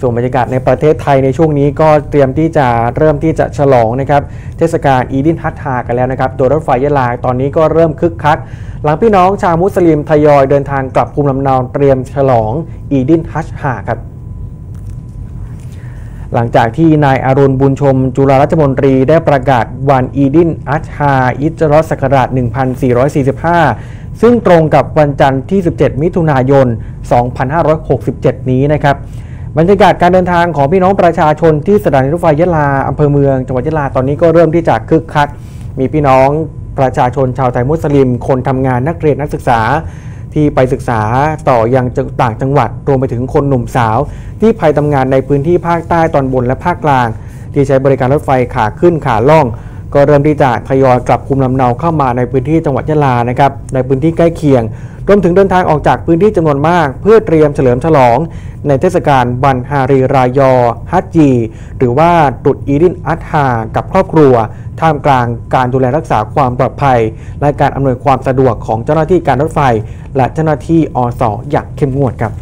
ส่วนบรรยากาศในประเทศไทยในช่วงนี้ก็เตรียมที่จะเริ่มที่จะฉลองนะครับเทศกาลอีดิ้ลอัฎฮากันแล้วนะครับโดยรถไฟยะลาตอนนี้ก็เริ่มคึกคัก หลังพี่น้องชาวมุสลิมทยอยเดินทางกลับภูมิลำเนาเตรียมฉลองอีดิ้ลอัฎฮาครับหลังจากที่นายอรุณบุญชม จุฬาราชมนตรีได้ประกาศวันอีดิ้ลอัฎฮาฮิจเราะห์ศักราช 1445 ซึ่งตรงกับวันจันทร์ที่ 17 มิถุนายน 2567 นี้นะครับ บรรยากาศการเดินทางของพี่น้องประชาชนที่สถานีรถไฟยะลาอำเภอเมืองจังหวัดยะลาตอนนี้ก็เริ่มที่จะคึกคัก มีพี่น้องประชาชนชาวไทยมุสลิม คนทำงานนักเรียนนักศึกษา ที่ไปศึกษาต่อยังต่างจังหวัดรวมไปถึงคนหนุ่มสาว ที่ไปทำงานในพื้นที่ภาคใต้ตอนบนและภาคกลาง ที่ใช้บริการรถไฟขาขึ้นขาล่อง ก็เริ่มที่จะทยอยกลับภูมิลำเนาเข้ามาในพื้นที่จังหวัดยะลานะครับในพื้นที่ใกล้เคียง รวมถึงเดินทางออกจากพื้นที่จำนวนมาก เพื่อเตรียมเฉลิมฉลอง ในเทศกาลบันฮารีรายอฮัจจี หรือว่าตุดอีดินอัตฮากับครอบครัว ท่ามกลางการดูแลรักษาความปลอดภัย และการอำนวยความสะดวกของเจ้าหน้าที่การรถไฟ และเจ้าหน้าที่อสอย่างเข้มงวดครับ